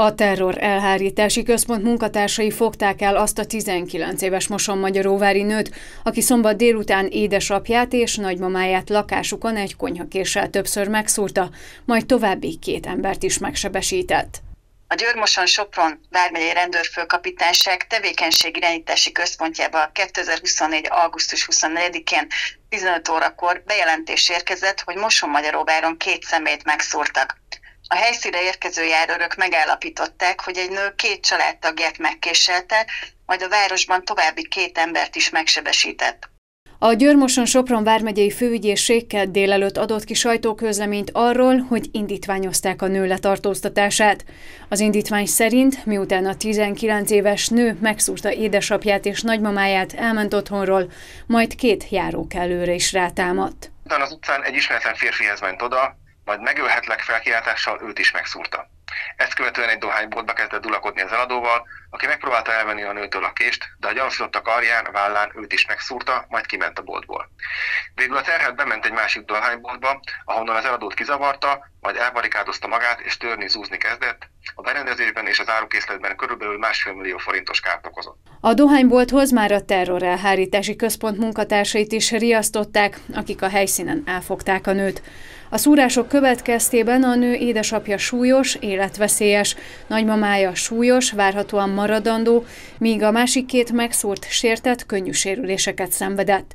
A terror elhárítási központ munkatársai fogták el azt a 19 éves Magyaróvári nőt, aki szombat délután édesapját és nagymamáját lakásukon egy konyhakéssel többször megszúrta, majd további két embert is megsebesített. A Győrmoson Sopron vármegyei rendőrfőkapitányság tevékenységirányítási központjába 2024. augusztus 24-én 15 órakor bejelentés érkezett, hogy Moson Magyaróváron két szemét megszúrtak. A helyszíre érkező járőrök megállapították, hogy egy nő két családtagját megkéselte, majd a városban további két embert is megsebesített. A Györmoson Sopron vármegyei főügyészségkel délelőtt adott ki sajtóközleményt arról, hogy indítványozták a nő letartóztatását. Az indítvány szerint, miután a 19 éves nő megszúrta édesapját és nagymamáját, elment otthonról, majd két járókelőre is rátámadt. Utána az utcán egy ismeretlen férfihez ment oda, majd megölhetlek felkiáltással őt is megszúrta. Ezt követően egy dohányboltba kezdett dulakodni az eladóval, aki megpróbálta elvenni a nőtől a kést, de a gyanúsítottak karján, vállán őt is megszúrta, majd kiment a boltból. Végül a terhet bement egy másik dohányboltba, ahonnan az eladót kizavarta, majd elbarikádozta magát és törni, zúzni kezdett. A berendezésben és az árukészletben körülbelül másfél millió forintos kárt okozott. A dohánybolthoz már a terrorelhárítási központ munkatársait is riasztották, akik a helyszínen elfogták a nőt. A szúrások következtében a nő édesapja súlyos, életveszélyes, nagymamája súlyos, várhatóan maradandó, míg a másik két megszúrt sértett könnyű sérüléseket szenvedett.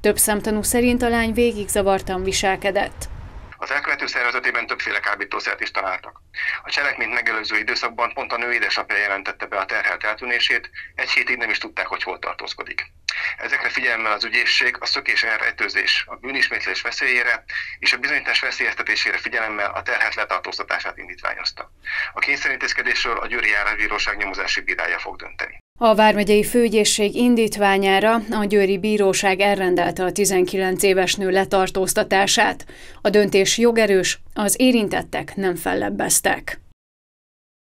Több szemtanú szerint a lány végig zavartan viselkedett. Az elkövető szervezetében többféle kábítószert is találtak. A cselekményt megelőző időszakban pont a nő édesapja jelentette be a terhelt eltűnését, egy hétig nem is tudták, hogy hol tartózkodik. Ezekre figyelemmel az ügyészség a szökés elrejtőzés, a bűnismétlés veszélyére és a bizonyítás veszélyeztetésére figyelemmel a terhet letartóztatását indítványozta. A kényszerintézkedésről a Győri Járásbíróság nyomozási bírája fog dönteni. A Vármegyei Főügyészség indítványára a Győri Bíróság elrendelte a 19 éves nő letartóztatását. A döntés jogerős, az érintettek nem fellebbeztek.